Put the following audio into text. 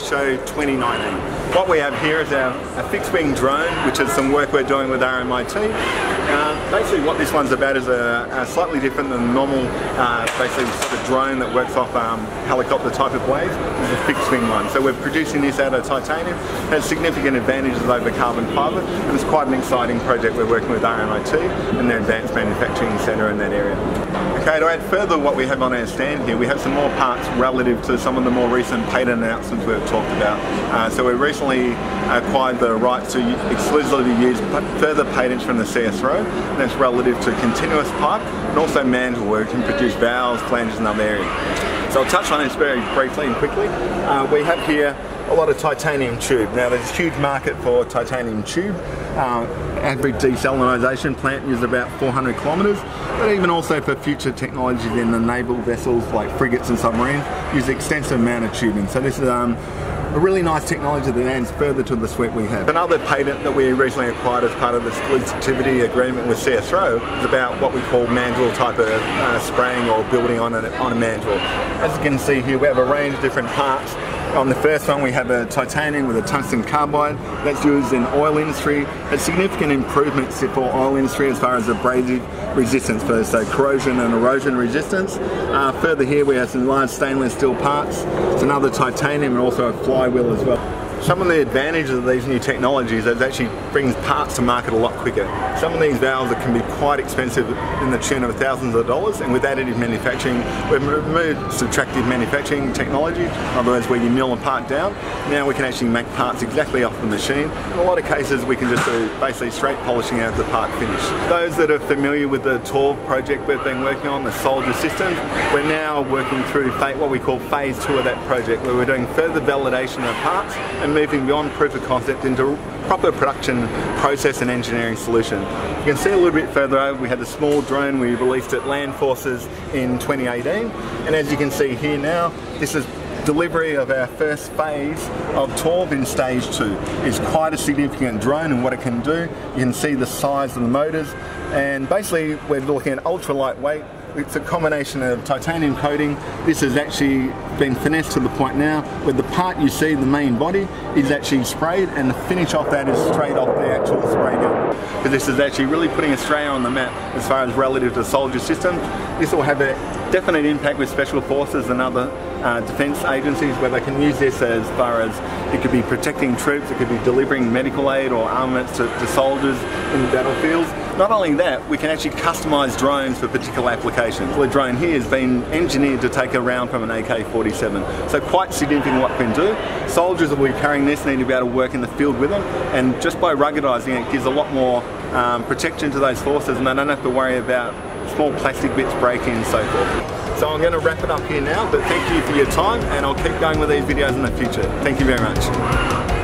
Show 2019. What we have here is our a fixed wing drone, which is some work we're doing with RMIT. Uh, basically what this one's about is a, a slightly different than normal, uh, basically sort of drone that works off um, helicopter type of waves. Is a fixed wing one. So we're producing this out of titanium. It has significant advantages over carbon fibre and it's quite an exciting project we're working with RMIT and their advanced manufacturing centre in that area. Okay, to add further what we have on our stand here, we have some more parts relative to some of the more recent patent announcements we've talked about. Uh, so we recently acquired the rights to exclusively use further patents from the CSIRO, and that's relative to continuous pipe and also mandrel where it can produce valves, flanges and other areas. So I'll touch on this very briefly and quickly. Uh, we have here a lot of titanium tube. Now there's a huge market for titanium tube. Uh, average desalination plant uses about 400 kilometres, but even also for future technologies in the naval vessels like frigates and submarines use extensive amount of tubing. So this is um, a really nice technology that adds further to the suite we have. Another patent that we recently acquired as part of the exclusivity agreement with CSIRO is about what we call mandrel type of uh, spraying or building on a, on a mandrel. As you can see here we have a range of different parts on the first one we have a titanium with a tungsten carbide that's used in oil industry. A significant improvement for oil industry as far as abrasive resistance for so corrosion and erosion resistance. Uh, further here we have some large stainless steel parts. It's another titanium and also a flywheel as well. Some of the advantages of these new technologies is it actually brings parts to market a lot quicker. Some of these valves can be quite expensive in the tune of thousands of dollars and with additive manufacturing we've removed subtractive manufacturing technology, in other words where you mill a part down. Now we can actually make parts exactly off the machine. In a lot of cases we can just do basically straight polishing out the part finish. Those that are familiar with the TAUV project we've been working on, the soldier system, we're now working through what we call phase two of that project where we're doing further validation of parts and moving beyond proof of concept into proper production process and engineering solution. You can see a little bit further over, we had the small drone we released at Land Forces in 2018. And as you can see here now, this is delivery of our first phase of TAUV in stage two. It's quite a significant drone and what it can do. You can see the size of the motors and basically we're looking at ultra lightweight it's a combination of titanium coating. This has actually been finessed to the point now where the part you see, the main body, is actually sprayed and the finish off that is straight off the actual spray gun. Because this is actually really putting Australia on the map as far as relative to soldier system. This will have a definite impact with special forces and other uh, defence agencies where they can use this as far as it could be protecting troops, it could be delivering medical aid or armaments to, to soldiers in battlefields. Not only that, we can actually customise drones for particular applications. The drone here has been engineered to take a round from an AK-47. So quite significant what we can do. Soldiers that will be carrying this, need to be able to work in the field with them, and just by ruggedising it gives a lot more um, protection to those forces and they don't have to worry about small plastic bits breaking and so forth. So I'm going to wrap it up here now, but thank you for your time and I'll keep going with these videos in the future. Thank you very much.